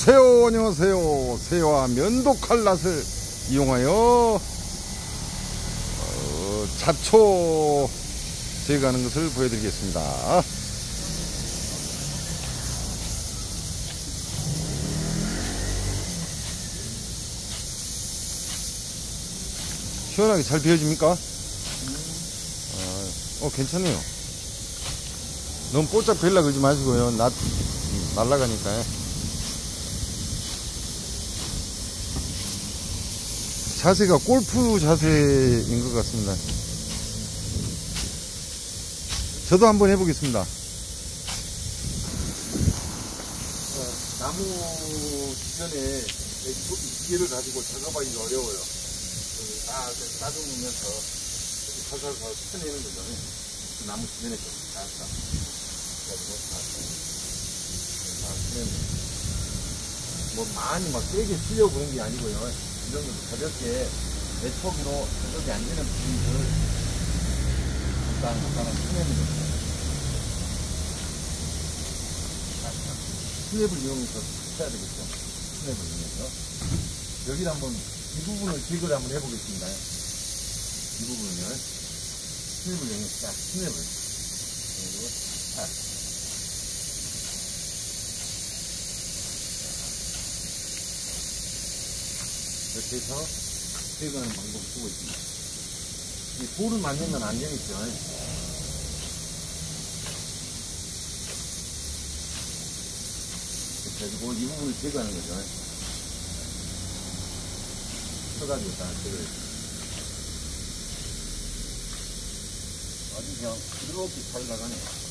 안녕하세요 안녕하세요. 새와 면도칼 낫을 이용하여 어, 잡초 제거하는 것을 보여드리겠습니다. 시원하게 잘 비워집니까? 아, 어 괜찮네요. 너무 뽀짝 베려 그러지 마시고요. 낫 음, 날라가니까 자세가 골프 자세인 것 같습니다. 저도 한번 해보겠습니다. 어, 나무 주변에 기계를 가지고 작업하기가 어려워요. 그, 다 따듬으면서 스쳐내는 거죠. 그 나무 주변에 좀 닿았다. 그래가지고 다, 다 스쳐내는 뭐 많이 막 세게 쓰려고 그런 게 아니고요. 이런 것도 가볍게 내 촉으로 가볍게 안 되는 부분들을 잠깐 잠깐 스쳐내는 거죠. 스냅을 이용해서 쳐야 되겠죠. 스냅을 이용해서. 여기를 한번, 이 부분을 제거를 한번 해보겠습니다. 이 부분을. 스냅을 이용해서 딱, 스냅을. 그리고 딱. 이렇게 해서 제거하는 방법을 쓰고 있습니다. 이 볼을 만든 건안 되겠죠. 그리고 이 부분을 제거하는 거죠. 쳐가지고 다 제거해. 아주 그냥 부드럽게 잘 나가네.